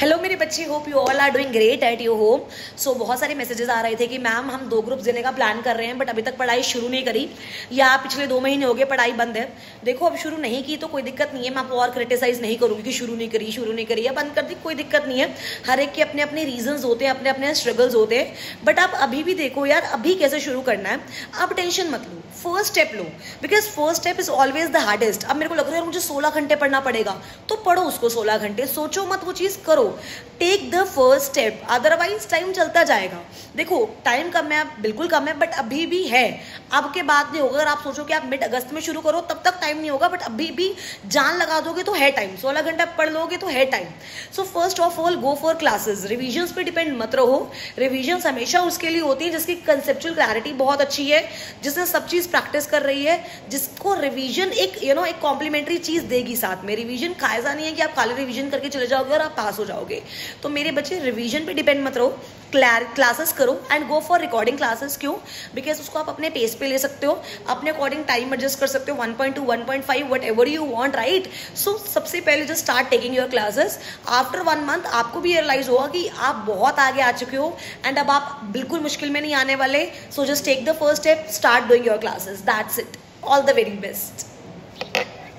Hello मेरे बच्चे hope you all are doing great at your home so बहुत सारे मैसेजेस आ रहे थे कि मैम हम दो ग्रुप्स देने का प्लान कर रहे हैं बट अभी तक पढ़ाई शुरू नहीं करी. या पिछले दो महीने हो गए, पढ़ाई बंद है. देखो, अब शुरू नहीं की तो कोई दिक्कत नहीं है. मैं आपको और क्रिटिसाइज नहीं करूँगी कि शुरू नहीं करी, शुरू नहीं करी. या बंद कर दी, कोई दिक्कत नहीं है. हर एक के अपने अपने रीजन होते हैं, अपने अपने स्ट्रगल्स होते हैं. बट आप अभी भी देखो यार, अभी कैसे शुरू करना है? आप टेंशन मत लो. First step low. Because first step is always the hardest अब मेरे को लग रहा है मुझे सोलह घंटे पढ़ना पड़ेगा. तो पढ़ो उसको सोलह घंटे. सोचो मत वो चीज़, करो. Take the first step otherwise time चलता जाएगा। देखो टाइम कम है बिल्कुल कम है बट अभी भी है। अब के बाद नहीं होगा। अगर आप सोचो कि आप मिड अगस्त में शुरू करो तब तक टाइम नहीं होगा बट अभी भी जान लगा दोगे तो है टाइम सोलह घंटा पढ़ लोगे तो है time so first of all go for classes revision पे डिपेंड मत रहो। रिविजन हमेशा उसके लिए होती है जिसकी कंसेप्चुअल क्लैरिटी बहुत अच्छी है जिसने सब चीज़ प्रैक्टिस कर रही है जिसको रिविजन एक यू you नो know, एक कॉम्प्लीमेंट्री चीज़ देगी साथ में। रिविजन कायजा नहीं है कि आप खाली रिविजन करके चले जाओगे और आप पास हो जाओगे। तो मेरे बच्चे रिवीजन पे डिपेंड मत रहो। क्लासेस करो and go for recording classes क्यों? बिकॉज़ उसको आप अपने पेस पे ले सकते हो। अपने अकॉर्डिंग टाइम एडजस्ट कर सकते हो। 1.2 1.5 whatever you want right so सबसे पहले just start taking your classes after one month आपको भी रियलाइज़ होगा कि आप बहुत आगे आ चुके हो एंड अब आप बिल्कुल मुश्किल में नहीं आने वाले। So just take the first step start doing your classes that's it all the very best